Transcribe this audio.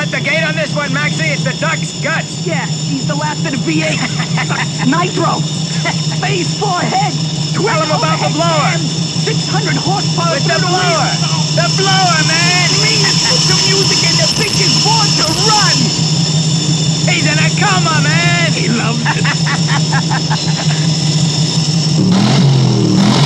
Cut the gate on this one, Maxie. It's the duck's guts. Yeah, he's the last of the V8. Nitro. Phase 4 head. Twin Tell 'em about the blower. 600 horsepower With the blower. Wheel. The blower, man. Put the music and the bitch is born to run. He's in a coma, man. He loves it.